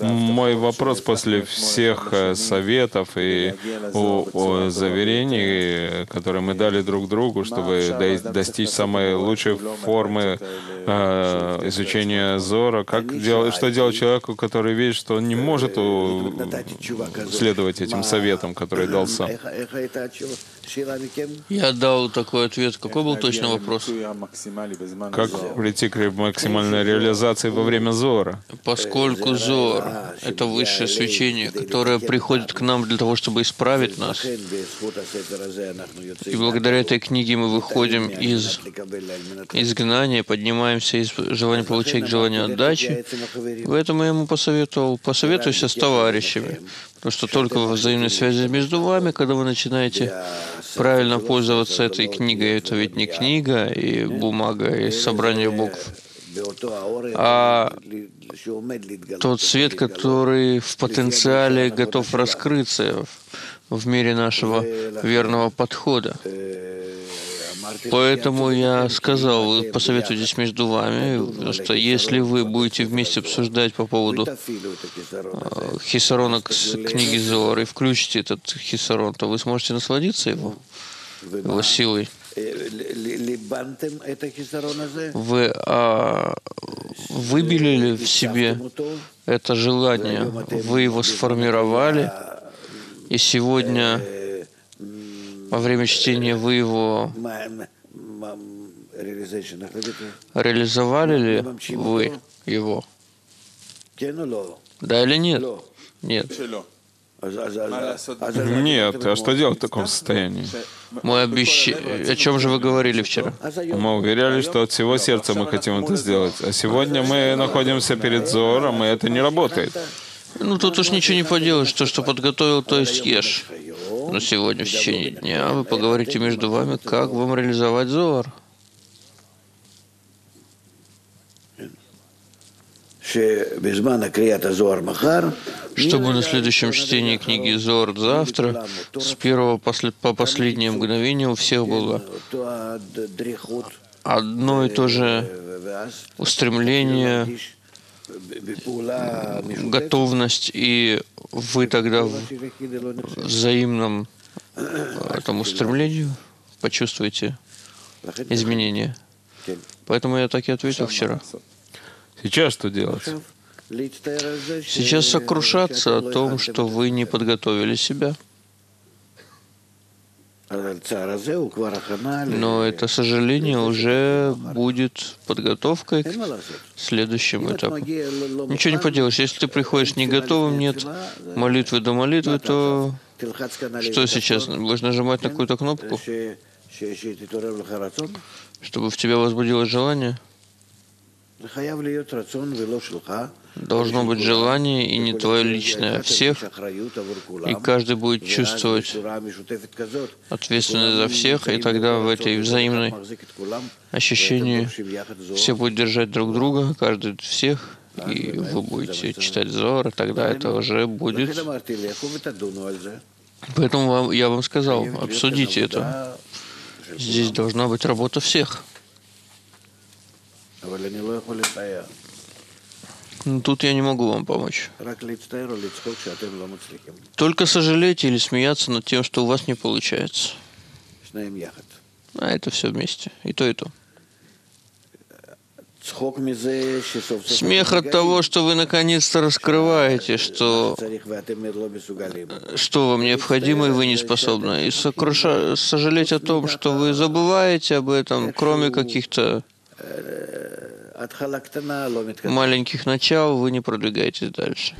мой вопрос после всех э, советов и о, о заверений, э, которые мы дали друг другу, чтобы достичь самой лучшей формы э, изучения Зора, как дел, что делать человеку, который видит, что он не может у, следовать этим советам, которые дал сам? Я дал такой ответ. Какой был точно вопрос? Как прийти к максимальной реализации во время Зора? Поскольку Кузур – это высшее свечение, которое приходит к нам для того, чтобы исправить нас. И благодаря этой книге мы выходим из изгнания, поднимаемся из желания получать к желанию отдачи. Поэтому я ему посоветовал, посоветуйся с товарищами, Потому что только во взаимной связи между вами, когда вы начинаете правильно пользоваться этой книгой, это ведь не книга и бумага, и собрание букв, а тот свет, который в потенциале готов раскрыться в мире нашего верного подхода. Поэтому я сказал, вы посоветуйтесь между вами, что если вы будете вместе обсуждать по поводу э, хисарона книги Зор включите этот хисарон, то вы сможете насладиться его, его силой. Вы а, выбелили в себе это желание, вы его сформировали, и сегодня во время чтения вы его реализовали ли вы его? Да или нет? Нет. Нет, а что делать в таком состоянии? Мы обещ... О чем же вы говорили вчера? Мы уверяли, что от всего сердца мы хотим это сделать. А сегодня мы находимся перед Зором, и это не работает. Ну, тут уж ничего не поделаешь. То, что подготовил, то есть ешь. Но сегодня в течение дня вы поговорите между вами, как вам реализовать Зор. чтобы на следующем чтении книги Зор завтра с первого по последнее мгновение у всех было одно и то же устремление, готовность, и вы тогда в взаимном э, этом устремлении почувствуете изменения. Поэтому я так и ответил вчера. Сейчас что делать? Сейчас сокрушаться о том, что вы не подготовили себя. Но это сожаление уже будет подготовкой к следующему этапу. Ничего не поделаешь. Если ты приходишь не готовым, нет молитвы до молитвы, то что сейчас? Будешь нажимать на какую-то кнопку, чтобы в тебя возбудилось желание? Должно быть желание, и не твое личное, а всех. И каждый будет чувствовать ответственность за всех, и тогда в этой взаимной ощущении все будут держать друг друга, каждый всех, и вы будете читать Зор, и тогда это уже будет. Поэтому я вам сказал, обсудите это. Здесь должна быть работа всех. Ну, тут я не могу вам помочь. Только сожалеть или смеяться над тем, что у вас не получается. А это все вместе. И то, и то. Смех от того, что вы наконец-то раскрываете, что, что вам необходимо и вы не способны. И сокруша... сожалеть о том, что вы забываете об этом, кроме каких-то маленьких начал, вы не продвигаетесь дальше.